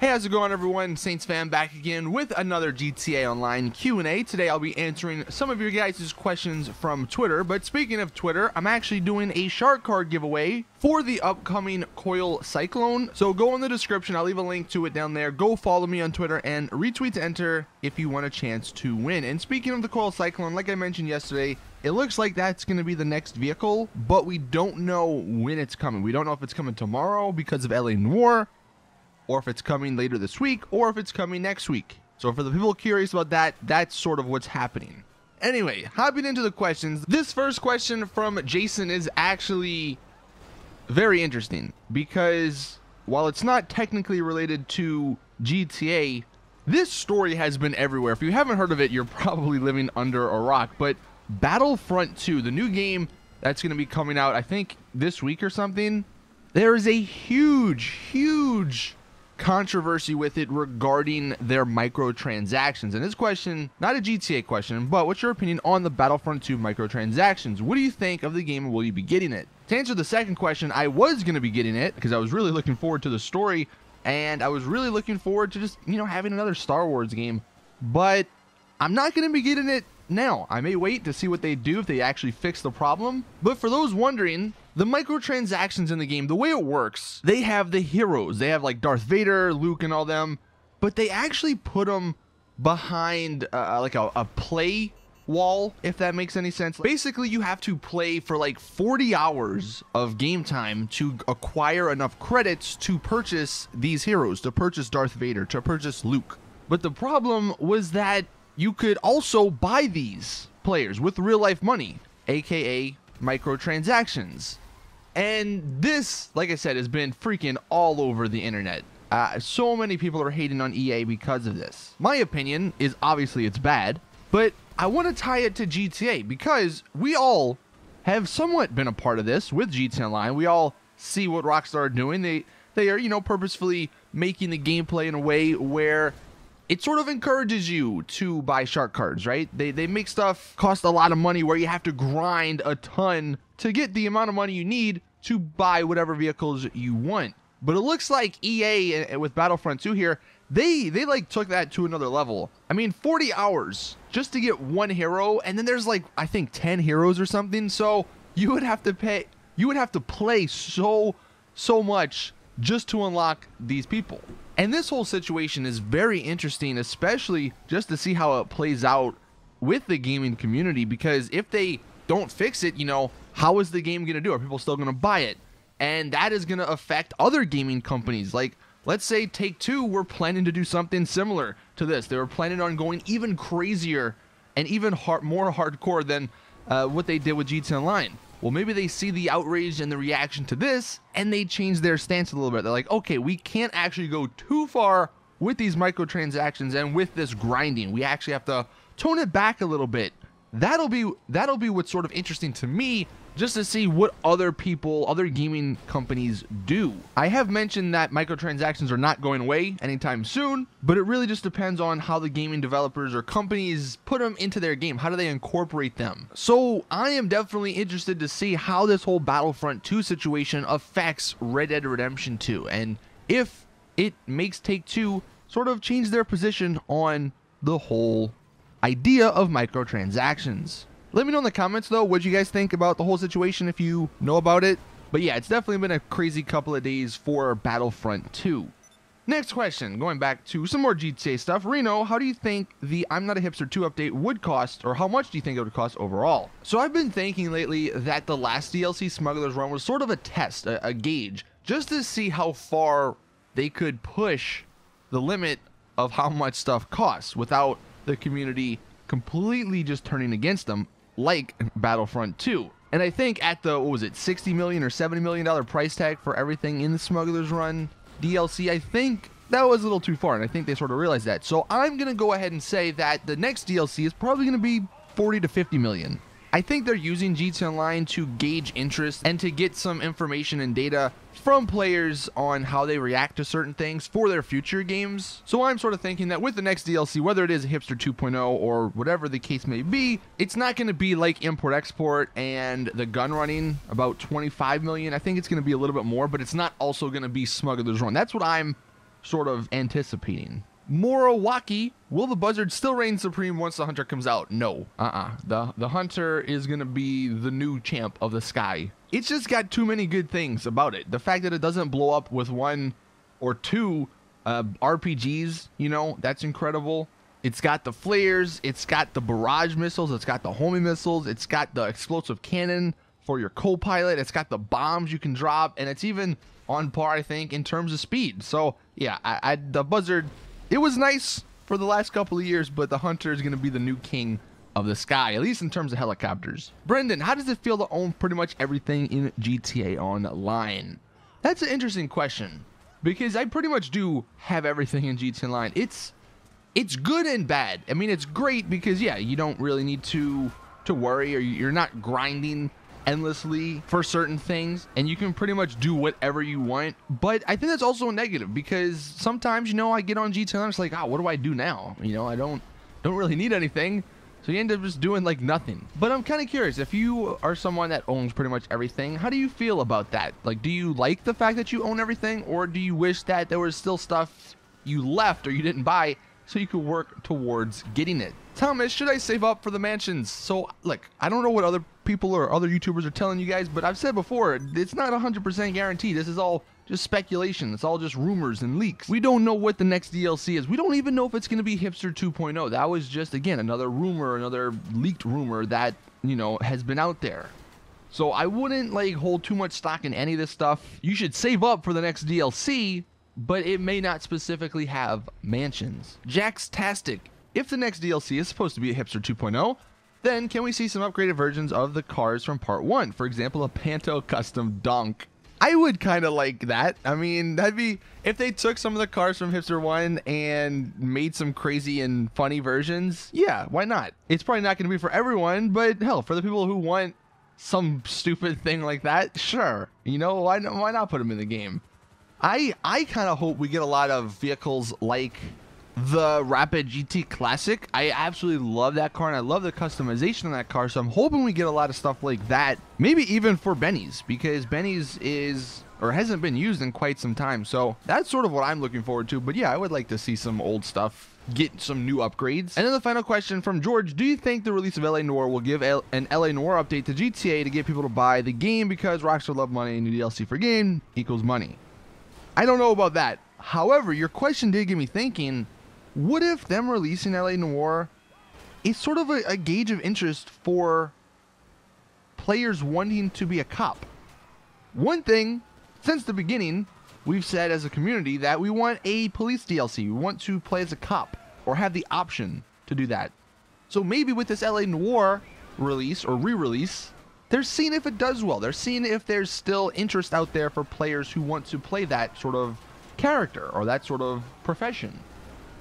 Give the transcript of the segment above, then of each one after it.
Hey, how's it going everyone? Saintsfan back again with another GTA Online Q&A. Today I'll be answering some of your guys' questions from Twitter, but speaking of Twitter, I'm actually doing a shark card giveaway for the upcoming Coil Cyclone. So go in the description, I'll leave a link to it down there. Go follow me on Twitter and retweet to enter if you want a chance to win. And speaking of the Coil Cyclone, like I mentioned yesterday, it looks like that's going to be the next vehicle, but we don't know when it's coming. We don't know if it's coming tomorrow because of LA Noire, or if it's coming later this week, or if it's coming next week. So for the people curious about that, that's sort of what's happening. Anyway, hopping into the questions. This first question from Jason is actually very interesting because while it's not technically related to GTA, this story has been everywhere. If you haven't heard of it, you're probably living under a rock. But Battlefront 2, the new game that's going to be coming out, I think this week or something, there is a huge, huge controversy with it regarding their microtransactions. And this question, not a GTA question, but what's your opinion on the Battlefront 2 microtransactions? What do you think of the game and will you be getting it? To answer the second question, I was going to be getting it because I was really looking forward to the story and I was really looking forward to just, you know, having another Star Wars game. But I'm not going to be getting it now. I may wait to see what they do if they actually fix the problem. But for those wondering, the microtransactions in the game, the way it works, they have the heroes. They have like Darth Vader, Luke, and all them, but they actually put them behind uh, like a, a play wall, if that makes any sense. Basically, you have to play for like 40 hours of game time to acquire enough credits to purchase these heroes, to purchase Darth Vader, to purchase Luke. But the problem was that you could also buy these players with real life money, aka microtransactions. And this, like I said, has been freaking all over the internet. Uh, so many people are hating on EA because of this. My opinion is obviously it's bad, but I want to tie it to GTA because we all have somewhat been a part of this with GTA Online. We all see what Rockstar are doing. They they are, you know, purposefully making the gameplay in a way where it sort of encourages you to buy shark cards, right? They they make stuff cost a lot of money where you have to grind a ton to get the amount of money you need to buy whatever vehicles you want. But it looks like EA with Battlefront 2 here, they they like took that to another level. I mean, 40 hours just to get one hero and then there's like I think 10 heroes or something. So, you would have to pay you would have to play so so much just to unlock these people. And this whole situation is very interesting, especially just to see how it plays out with the gaming community. Because if they don't fix it, you know, how is the game going to do? Are people still going to buy it? And that is going to affect other gaming companies. Like, let's say Take Two were planning to do something similar to this. They were planning on going even crazier and even hard, more hardcore than uh, what they did with GTA Online. Well, maybe they see the outrage and the reaction to this and they change their stance a little bit. They're like, okay, we can't actually go too far with these microtransactions and with this grinding. We actually have to tone it back a little bit. That'll be that'll be what's sort of interesting to me just to see what other people, other gaming companies do. I have mentioned that microtransactions are not going away anytime soon, but it really just depends on how the gaming developers or companies put them into their game. How do they incorporate them? So I am definitely interested to see how this whole Battlefront 2 situation affects Red Dead Redemption 2 and if it makes Take Two sort of change their position on the whole idea of microtransactions. Let me know in the comments though what you guys think about the whole situation if you know about it. But yeah, it's definitely been a crazy couple of days for Battlefront 2. Next question, going back to some more GTA stuff. Reno, how do you think the I'm Not a Hipster 2 update would cost, or how much do you think it would cost overall? So I've been thinking lately that the last DLC Smuggler's Run was sort of a test, a, a gauge, just to see how far they could push the limit of how much stuff costs without the community completely just turning against them like Battlefront 2. And I think at the what was it, 60 million or 70 million dollar price tag for everything in the Smuggler's Run DLC, I think that was a little too far, and I think they sort of realized that. So I'm gonna go ahead and say that the next DLC is probably gonna be 40 to 50 million. I think they're using GTA Online to gauge interest and to get some information and data from players on how they react to certain things for their future games. So I'm sort of thinking that with the next DLC, whether it is Hipster 2.0 or whatever the case may be, it's not going to be like Import Export and the gun running about 25 million. I think it's going to be a little bit more, but it's not also going to be Smuggler's Run. That's what I'm sort of anticipating. Morawaki, will the buzzard still reign supreme once the hunter comes out? No. Uh-uh. The the hunter is gonna be the new champ of the sky. It's just got too many good things about it. The fact that it doesn't blow up with one or two uh, RPGs, you know, that's incredible. It's got the flares, it's got the barrage missiles, it's got the homing missiles, it's got the explosive cannon for your co-pilot, it's got the bombs you can drop, and it's even on par, I think, in terms of speed. So yeah, I, I the Buzzard, it was nice for the last couple of years, but the Hunter is going to be the new king of the sky, at least in terms of helicopters. Brendan, how does it feel to own pretty much everything in GTA Online? That's an interesting question because I pretty much do have everything in GTA Online. It's it's good and bad. I mean, it's great because yeah, you don't really need to to worry or you're not grinding endlessly for certain things and you can pretty much do whatever you want. But I think that's also a negative because sometimes, you know, I get on GTA and just like, oh, what do I do now? You know, I don't don't really need anything. So you end up just doing like nothing. But I'm kind of curious if you are someone that owns pretty much everything, how do you feel about that? Like, do you like the fact that you own everything, or do you wish that there was still stuff you left or you didn't buy so you could work towards getting it. Thomas, should I save up for the mansions? So, look, I don't know what other people or other YouTubers are telling you guys, but I've said before, it's not 100% guaranteed. This is all just speculation. It's all just rumors and leaks. We don't know what the next DLC is. We don't even know if it's going to be Hipster 2.0. That was just, again, another rumor, another leaked rumor that, you know, has been out there. So I wouldn't like hold too much stock in any of this stuff. You should save up for the next DLC, but it may not specifically have mansions. Jack's Tastic. If the next DLC is supposed to be a Hipster 2.0, then can we see some upgraded versions of the cars from part 1? For example, a Panto Custom Donk. I would kind of like that. I mean, that'd be if they took some of the cars from Hipster 1 and made some crazy and funny versions. Yeah, why not? It's probably not going to be for everyone, but hell, for the people who want some stupid thing like that, sure. You know, why, why not put them in the game? I I kind of hope we get a lot of vehicles like the Rapid GT Classic. I absolutely love that car and I love the customization on that car. So I'm hoping we get a lot of stuff like that. Maybe even for Benny's because Benny's is or hasn't been used in quite some time. So that's sort of what I'm looking forward to. But yeah, I would like to see some old stuff get some new upgrades. And then the final question from George, do you think the release of LA Noire will give L an LA Noire update to GTA to get people to buy the game because Rockstar love money and new DLC for game equals money? I don't know about that. However, your question did get me thinking what if them releasing LA Noire is sort of a, a gauge of interest for players wanting to be a cop? One thing, since the beginning, we've said as a community that we want a police DLC. We want to play as a cop or have the option to do that. So maybe with this LA Noire release or re release, they're seeing if it does well. They're seeing if there's still interest out there for players who want to play that sort of character or that sort of profession.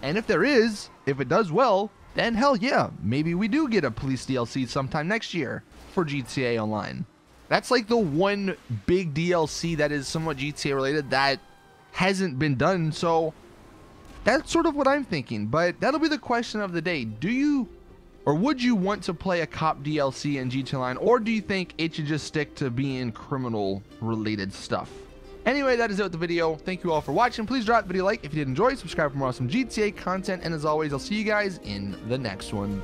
And if there is, if it does well, then hell yeah, maybe we do get a police DLC sometime next year for GTA Online. That's like the one big DLC that is somewhat GTA related that hasn't been done, so that's sort of what I'm thinking. But that'll be the question of the day. Do you or would you want to play a cop DLC in GTA Online, or do you think it should just stick to being criminal related stuff? Anyway, that is it with the video. Thank you all for watching. Please drop the video like if you did enjoy, subscribe for more awesome GTA content, and as always, I'll see you guys in the next one.